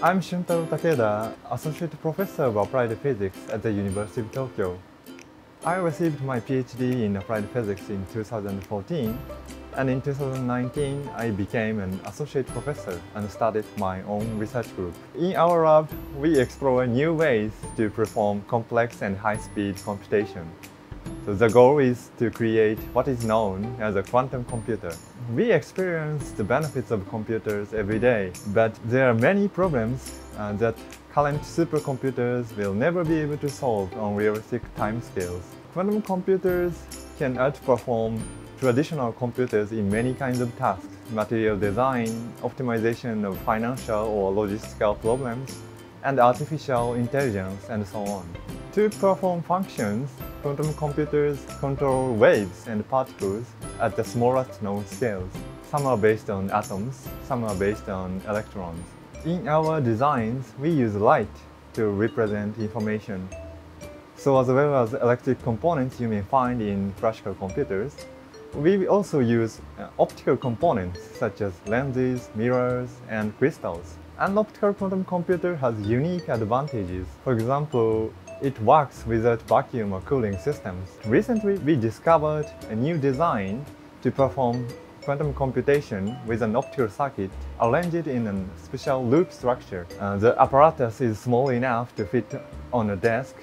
I'm Shuntaro Takeda, Associate Professor of Applied Physics at the University of Tokyo. I received my PhD in Applied Physics in 2014 and in 2019 I became an Associate Professor and started my own research group. In our lab, we explore new ways to perform complex and high-speed computation. So the goal is to create what is known as a quantum computer. We experience the benefits of computers every day, but there are many problems uh, that current supercomputers will never be able to solve on realistic timescales. Quantum computers can outperform traditional computers in many kinds of tasks, material design, optimization of financial or logistical problems, and artificial intelligence, and so on. To perform functions, quantum computers control waves and particles at the smallest known scales. Some are based on atoms, some are based on electrons. In our designs, we use light to represent information. So as well as electric components you may find in classical computers, we also use uh, optical components such as lenses, mirrors, and crystals. An optical quantum computer has unique advantages. For example, it works without vacuum or cooling systems. Recently, we discovered a new design to perform quantum computation with an optical circuit arranged in a special loop structure. Uh, the apparatus is small enough to fit on a desk.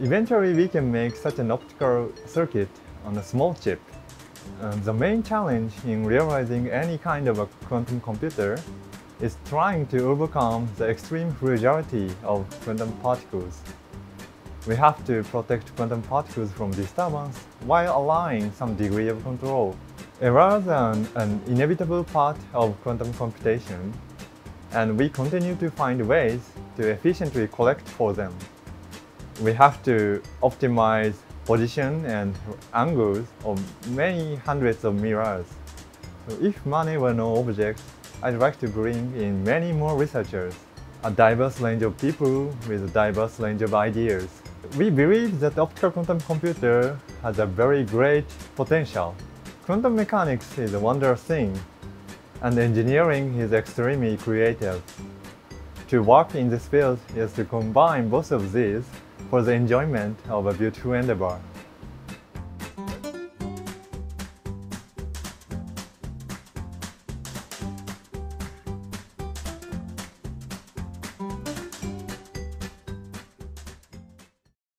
Eventually, we can make such an optical circuit on a small chip. Uh, the main challenge in realizing any kind of a quantum computer is trying to overcome the extreme fragility of quantum particles. We have to protect quantum particles from disturbance while allowing some degree of control. Errors are an, inevitable part of quantum computation, and we continue to find ways to efficiently correct for them. We have to optimize position and angles of many hundreds of mirrors. So if money were no object, I'd like to bring in many more researchers, a diverse range of people with a diverse range of ideas. We believe that optical quantum computer has a very great potential. Quantum mechanics is a wondrous thing, and engineering is extremely creative. To work in this field is to combine both of these for the enjoyment of a beautiful endeavor.